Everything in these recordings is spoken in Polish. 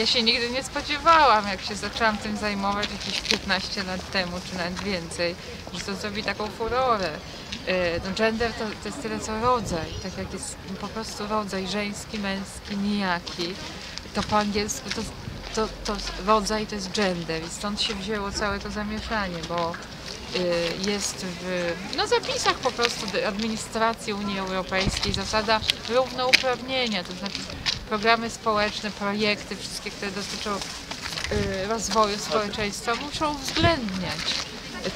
Ja się nigdy nie spodziewałam, jak się zaczęłam tym zajmować jakieś 15 lat temu, czy nawet więcej, że to zrobi taką furorę. E, No gender to, to jest tyle co rodzaj, tak jak jest po prostu rodzaj żeński, męski, nijaki, to po angielsku to, to, to rodzaj to jest gender. I stąd się wzięło całe to zamieszanie, bo y, jest w no, zapisach po prostu administracji Unii Europejskiej zasada równouprawnienia, to znaczy programy społeczne, projekty, wszystkie, które dotyczą y, rozwoju społeczeństwa muszą uwzględniać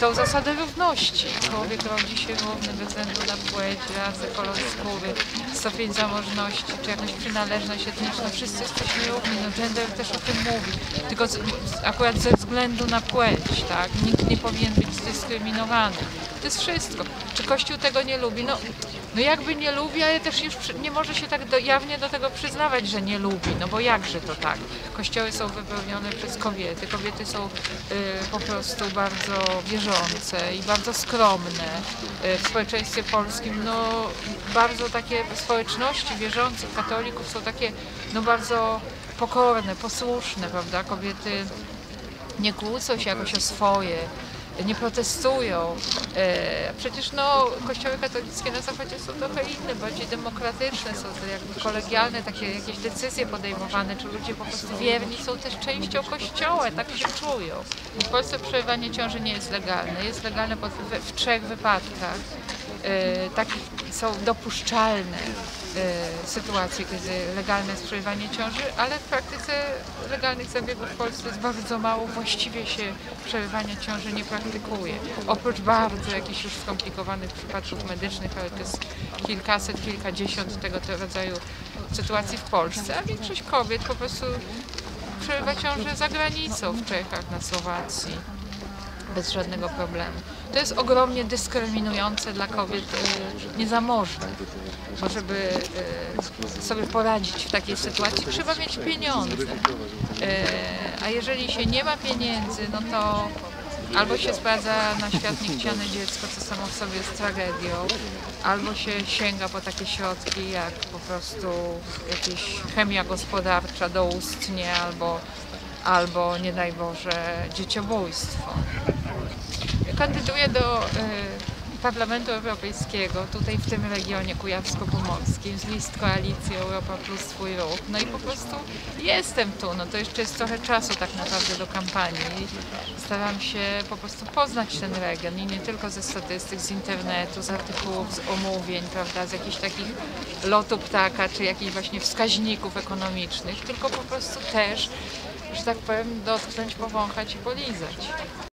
tą zasadę równości. Człowiek rodzi się równy bez względu na płeć, rasę, kolor skóry, stopień zamożności, czy jakąś przynależność etniczną. Wszyscy jesteśmy równi, no gender też o tym mówi. Tylko z, akurat ze względu na płeć, tak? Nikt nie powinien być zdyskryminowany. To jest wszystko. Czy Kościół tego nie lubi? No, no jakby nie lubi, ale też już nie może się tak do, jawnie do tego przyznawać, że nie lubi, no bo jakże to tak? Kościoły są wypełnione przez kobiety. Kobiety są y, po prostu bardzo wierzące i bardzo skromne. Y, w społeczeństwie polskim, no bardzo takie społeczności wierzących, katolików są takie, no bardzo pokorne, posłuszne, prawda? Kobiety nie kłócą się jakoś o swoje, nie protestują. E, Przecież no, kościoły katolickie na zachodzie są trochę inne, bardziej demokratyczne, są jakby kolegialne, takie jakieś decyzje podejmowane, czy ludzie po prostu wierni są też częścią kościoła, tak się czują. W Polsce przerywanie ciąży nie jest legalne, jest legalne w trzech wypadkach. E, Takich są dopuszczalne e, sytuacje, kiedy legalne jest przerywanie ciąży, ale w praktyce legalnych zabiegów w Polsce jest bardzo mało. Właściwie się przerywania ciąży nie praktykuje. Oprócz bardzo jakichś już skomplikowanych przypadków medycznych, ale to jest kilkaset, kilkadziesiąt tego rodzaju sytuacji w Polsce, a większość kobiet po prostu przerywa ciążę za granicą, w Czechach, na Słowacji bez żadnego problemu. To jest ogromnie dyskryminujące dla kobiet y, niezamożnych, bo żeby y, sobie poradzić w takiej sytuacji trzeba mieć pieniądze. Y, a jeżeli się nie ma pieniędzy, no to albo się sprawdza na świat niechciane dziecko, co samo w sobie jest tragedią, albo się sięga po takie środki jak po prostu jakieś chemia gospodarcza doustnie, albo, albo nie daj Boże dzieciobójstwo. Kandyduję do y, Parlamentu Europejskiego, tutaj w tym regionie kujawsko-pomorskim, z list Koalicji Europa Plus Twój Ruch. No i po prostu jestem tu, no to jeszcze jest trochę czasu tak naprawdę do kampanii. Staram się po prostu poznać ten region i nie tylko ze statystyk, z internetu, z artykułów, z omówień, prawda, z jakichś takich lotu ptaka, czy jakichś właśnie wskaźników ekonomicznych, tylko po prostu też, że tak powiem, dotknąć, powąchać i polizać.